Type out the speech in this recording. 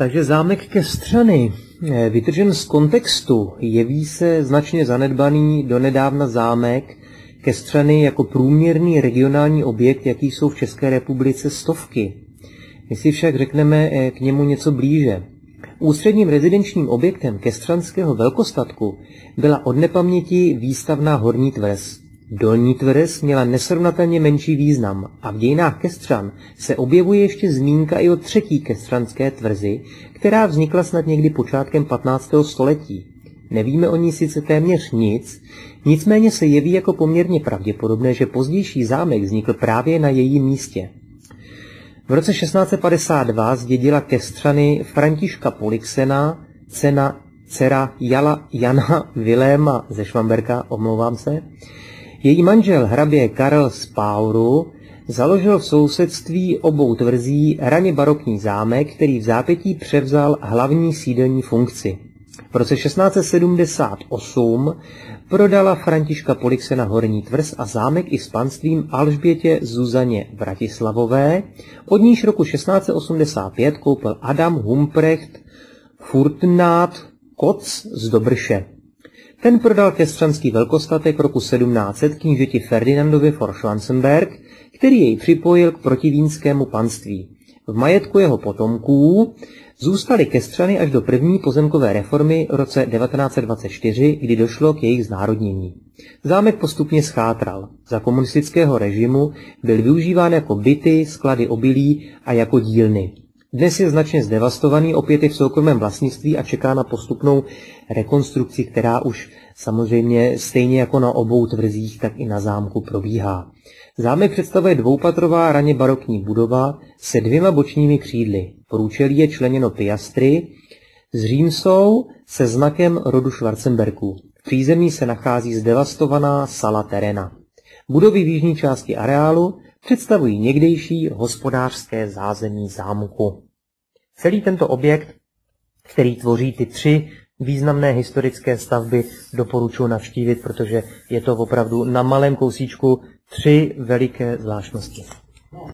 Takže zámek Kestřany, eh, vytržen z kontextu, jeví se značně zanedbaný donedávna zámek Kestřany jako průměrný regionální objekt, jaký jsou v České republice stovky. My si však řekneme eh, k němu něco blíže. Ústředním rezidenčním objektem Kestřanského velkostatku byla od nepaměti výstavná horní tvrz. Dolní tvrz měla nesrovnatelně menší význam a v dějinách Kestřan se objevuje ještě zmínka i o třetí kestřanské tvrzi, která vznikla snad někdy počátkem 15. století. Nevíme o ní sice téměř nic, nicméně se jeví jako poměrně pravděpodobné, že pozdější zámek vznikl právě na jejím místě. V roce 1652 zdědila Kestřany Františka Polixena, cena dcera Jala Jana Viléma ze Švamberka, omlouvám se, její manžel hrabě Karel z Pauru založil v sousedství obou tvrzí raně barokní zámek, který v zápětí převzal hlavní sídelní funkci. V roce 1678 prodala Františka Polixena Horní tvrz a zámek i s panstvím Alžbětě Zuzaně Bratislavové, od níž roku 1685 koupil Adam Humprecht Furtnát Koc z Dobrše. Ten prodal kestřanský velkostatek roku 1700 knížeti Ferdinandovi for Schwanzenberg, který jej připojil k protivínskému panství. V majetku jeho potomků zůstaly kestřany až do první pozemkové reformy v roce 1924, kdy došlo k jejich znárodnění. Zámek postupně schátral. Za komunistického režimu byl využíván jako byty, sklady obilí a jako dílny. Dnes je značně zdevastovaný, opět je v soukromém vlastnictví a čeká na postupnou rekonstrukci, která už samozřejmě stejně jako na obou tvrzích, tak i na zámku probíhá. Zámek představuje dvoupatrová raně barokní budova se dvěma bočními křídly. Průčelí je členěno piastry s římsou se znakem rodu Schwarzenbergů. V přízemí se nachází zdevastovaná sala terena. Budovy v jižní části areálu představují někdejší hospodářské zázemí zámku. Celý tento objekt, který tvoří ty tři významné historické stavby, doporučuji navštívit, protože je to opravdu na malém kousíčku tři veliké zvláštnosti.